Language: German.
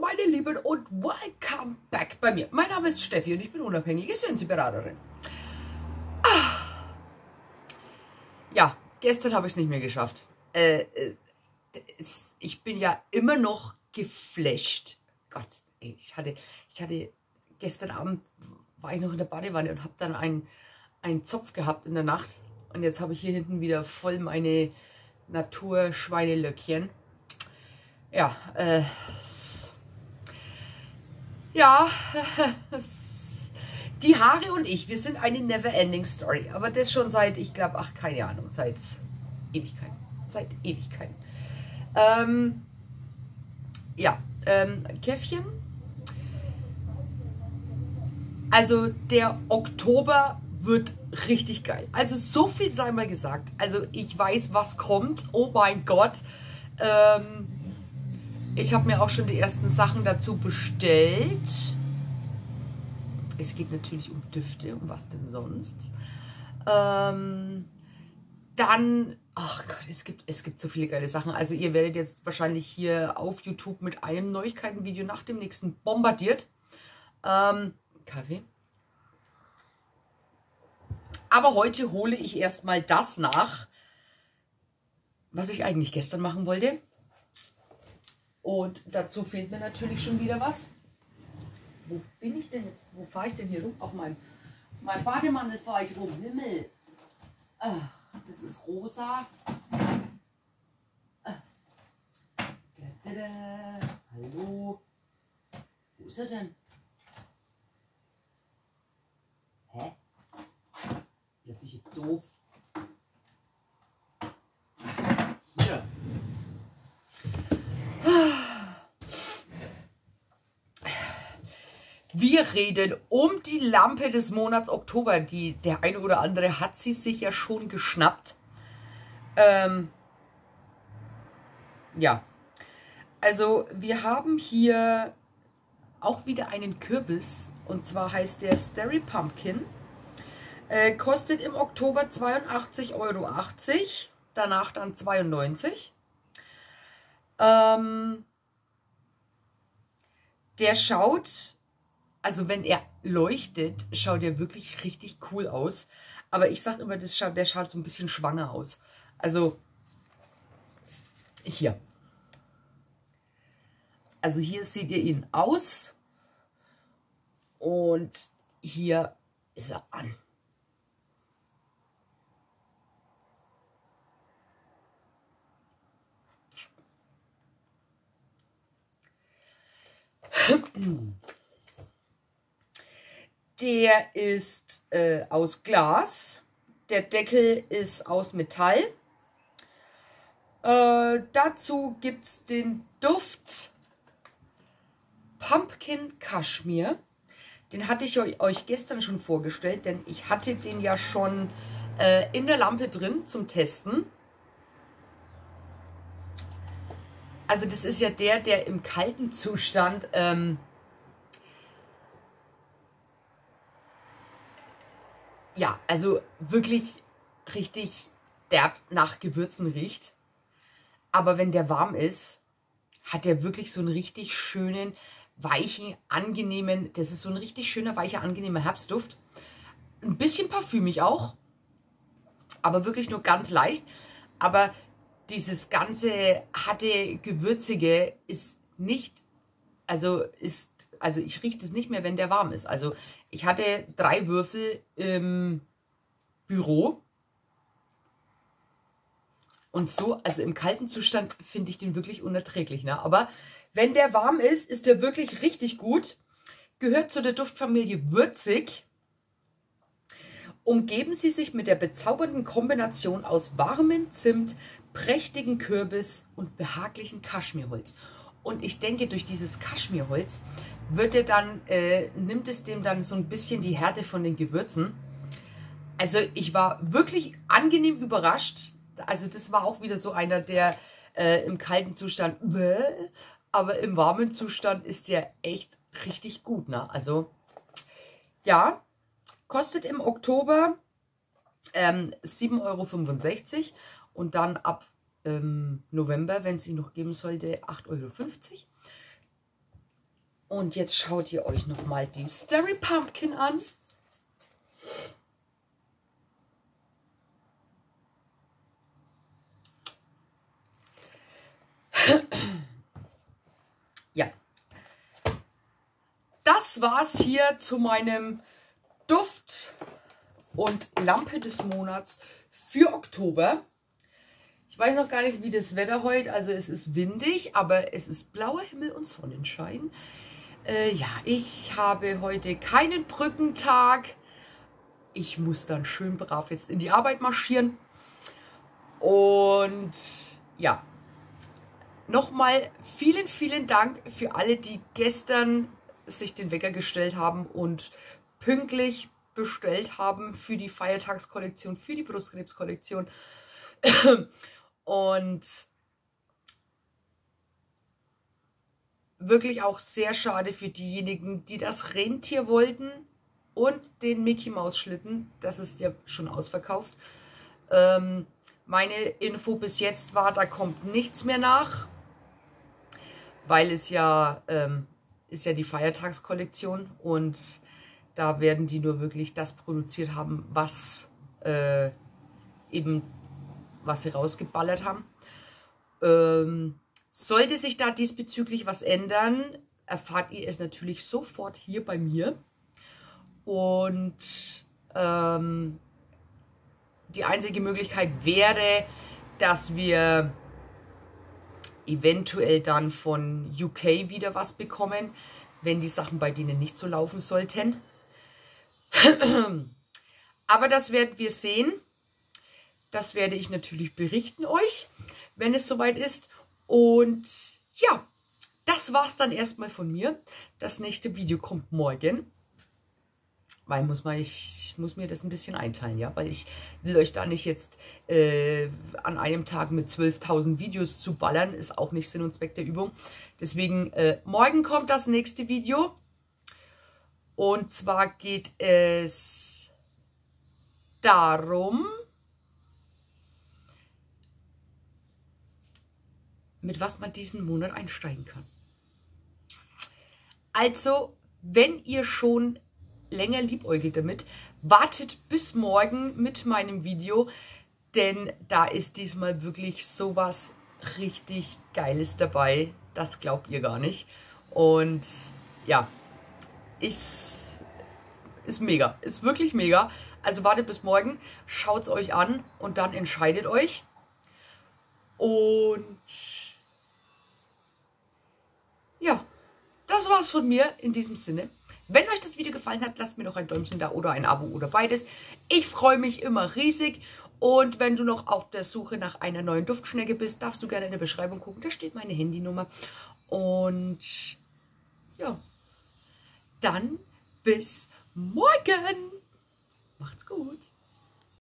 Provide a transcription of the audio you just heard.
Meine Lieben und welcome back bei mir. Mein Name ist Steffi und ich bin unabhängige Sensi-Beraterin. Ah. Ja, gestern habe ich es nicht mehr geschafft. Äh, äh, ich bin ja immer noch geflasht. Gott, ich hatte, ich hatte gestern Abend war ich noch in der Badewanne und habe dann einen, einen Zopf gehabt in der Nacht. Und jetzt habe ich hier hinten wieder voll meine Naturschweinelöckchen. Ja, äh, ja, die Haare und ich, wir sind eine never-ending Story. Aber das schon seit, ich glaube, ach, keine Ahnung, seit Ewigkeiten. Seit Ewigkeiten. Ähm, ja, ähm, Käffchen. Also der Oktober wird richtig geil. Also so viel sei mal gesagt. Also ich weiß, was kommt. Oh mein Gott. Ähm, ich habe mir auch schon die ersten Sachen dazu bestellt. Es geht natürlich um Düfte, um was denn sonst. Ähm, dann, ach Gott, es gibt, es gibt so viele geile Sachen. Also ihr werdet jetzt wahrscheinlich hier auf YouTube mit einem Neuigkeitenvideo nach dem nächsten bombardiert. Ähm, Kaffee. Aber heute hole ich erstmal das nach, was ich eigentlich gestern machen wollte. Und dazu fehlt mir natürlich schon wieder was. Wo bin ich denn jetzt? Wo fahre ich denn hier rum? Auf meinem, meinem Bademantel fahre ich rum. Himmel. Ah, das ist rosa. Ah. Da, da, da. Hallo. Wo ist er denn? Hä? Da bin ich jetzt doof. Wir reden um die Lampe des Monats Oktober. Die, der eine oder andere hat sie sich ja schon geschnappt. Ähm, ja, also wir haben hier auch wieder einen Kürbis. Und zwar heißt der Starry Pumpkin. Äh, kostet im Oktober 82,80 Euro. Danach dann 92. Ähm, der schaut also wenn er leuchtet, schaut er wirklich richtig cool aus. Aber ich sage immer, das schaut, der schaut so ein bisschen schwanger aus. Also hier. Also hier seht ihr ihn aus. Und hier ist er an. Der ist äh, aus Glas. Der Deckel ist aus Metall. Äh, dazu gibt es den Duft Pumpkin Kaschmir. Den hatte ich euch gestern schon vorgestellt, denn ich hatte den ja schon äh, in der Lampe drin zum Testen. Also das ist ja der, der im kalten Zustand ähm, ja, also wirklich richtig derb nach Gewürzen riecht. Aber wenn der warm ist, hat der wirklich so einen richtig schönen, weichen, angenehmen, das ist so ein richtig schöner, weicher, angenehmer Herbstduft. Ein bisschen parfümig auch, aber wirklich nur ganz leicht. Aber dieses ganze harte, gewürzige ist nicht, also ist also ich rieche das nicht mehr, wenn der warm ist. Also ich hatte drei Würfel im Büro. Und so, also im kalten Zustand finde ich den wirklich unerträglich. Ne? Aber wenn der warm ist, ist der wirklich richtig gut. Gehört zu der Duftfamilie Würzig. Umgeben Sie sich mit der bezaubernden Kombination aus warmem Zimt, prächtigen Kürbis und behaglichen Kaschmirholz. Und ich denke, durch dieses Kaschmirholz wird er dann, äh, nimmt es dem dann so ein bisschen die Härte von den Gewürzen. Also ich war wirklich angenehm überrascht. Also das war auch wieder so einer, der äh, im kalten Zustand, aber im warmen Zustand ist der echt richtig gut. Ne? Also ja, kostet im Oktober ähm, 7,65 Euro und dann ab ähm, November, wenn es ihn noch geben sollte, 8,50 Euro. Und jetzt schaut ihr euch nochmal die Starry Pumpkin an. ja. Das war's hier zu meinem Duft und Lampe des Monats für Oktober. Ich weiß noch gar nicht, wie das Wetter heute, also es ist windig, aber es ist blauer Himmel und Sonnenschein. Äh, ja, ich habe heute keinen Brückentag. Ich muss dann schön brav jetzt in die Arbeit marschieren. Und ja, nochmal vielen, vielen Dank für alle, die gestern sich den Wecker gestellt haben und pünktlich bestellt haben für die Feiertagskollektion, für die Brustkrebskollektion. Und wirklich auch sehr schade für diejenigen, die das Rentier wollten und den Mickey Maus Schlitten. Das ist ja schon ausverkauft. Ähm, meine Info bis jetzt war, da kommt nichts mehr nach, weil es ja ähm, ist ja die Feiertagskollektion und da werden die nur wirklich das produziert haben, was äh, eben was sie rausgeballert haben. Ähm, sollte sich da diesbezüglich was ändern, erfahrt ihr es natürlich sofort hier bei mir. Und ähm, die einzige Möglichkeit wäre, dass wir eventuell dann von UK wieder was bekommen, wenn die Sachen bei denen nicht so laufen sollten. Aber das werden wir sehen. Das werde ich natürlich berichten euch, wenn es soweit ist. Und ja, das war's dann erstmal von mir. Das nächste Video kommt morgen. Weil muss man, ich muss mir das ein bisschen einteilen, ja, weil ich will euch da nicht jetzt äh, an einem Tag mit 12.000 Videos zu ballern, ist auch nicht Sinn und Zweck der Übung. Deswegen, äh, morgen kommt das nächste Video. Und zwar geht es darum, mit was man diesen Monat einsteigen kann. Also, wenn ihr schon länger liebäugelt damit, wartet bis morgen mit meinem Video, denn da ist diesmal wirklich sowas richtig Geiles dabei. Das glaubt ihr gar nicht. Und ja, ist, ist mega. Ist wirklich mega. Also wartet bis morgen, schaut es euch an und dann entscheidet euch. Und ja, das war's von mir in diesem Sinne. Wenn euch das Video gefallen hat, lasst mir doch ein Däumchen da oder ein Abo oder beides. Ich freue mich immer riesig. Und wenn du noch auf der Suche nach einer neuen Duftschnecke bist, darfst du gerne in der Beschreibung gucken. Da steht meine Handynummer. Und ja, dann bis morgen. Macht's gut.